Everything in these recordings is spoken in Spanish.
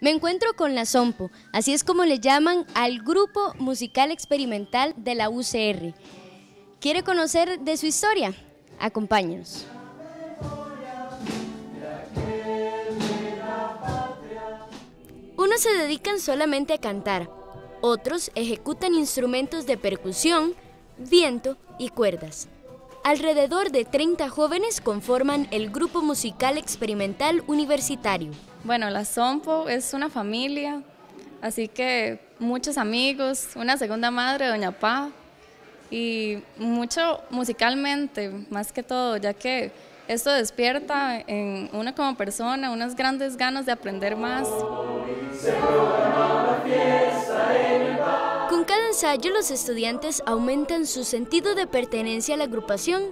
Me encuentro con la Sompo, así es como le llaman al grupo musical experimental de la UCR. ¿Quiere conocer de su historia? Acompáñenos. Unos se dedican solamente a cantar, otros ejecutan instrumentos de percusión, viento y cuerdas. Alrededor de 30 jóvenes conforman el grupo musical experimental universitario. Bueno, la Sompo es una familia, así que muchos amigos, una segunda madre, Doña Pa, y mucho musicalmente, más que todo, ya que esto despierta en una como persona unas grandes ganas de aprender más. Ensayo los estudiantes aumentan su sentido de pertenencia a la agrupación,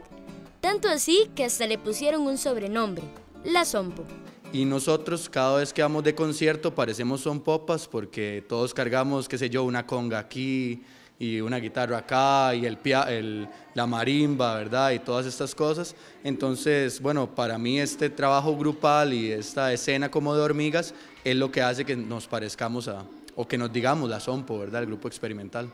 tanto así que hasta le pusieron un sobrenombre, la Sompo. Y nosotros cada vez que vamos de concierto parecemos son popas porque todos cargamos, qué sé yo, una conga aquí y una guitarra acá y el, el, la marimba, ¿verdad? Y todas estas cosas. Entonces, bueno, para mí este trabajo grupal y esta escena como de hormigas es lo que hace que nos parezcamos a, o que nos digamos la Sompo, ¿verdad? El grupo experimental.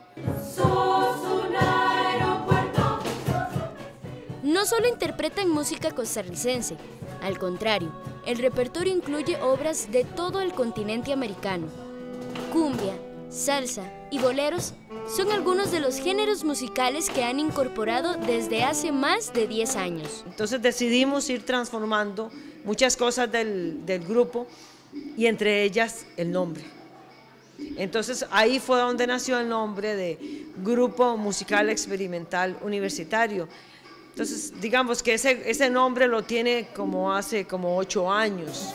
No solo interpretan música costarricense, al contrario, el repertorio incluye obras de todo el continente americano. Cumbia, salsa y boleros son algunos de los géneros musicales que han incorporado desde hace más de 10 años. Entonces decidimos ir transformando muchas cosas del, del grupo y entre ellas el nombre. Entonces ahí fue donde nació el nombre de Grupo Musical Experimental Universitario. Entonces digamos que ese, ese nombre lo tiene como hace como ocho años.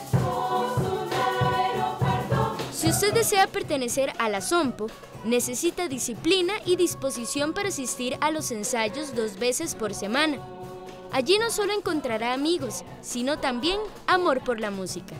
Si usted desea pertenecer a la SOMPO, necesita disciplina y disposición para asistir a los ensayos dos veces por semana. Allí no solo encontrará amigos, sino también amor por la música.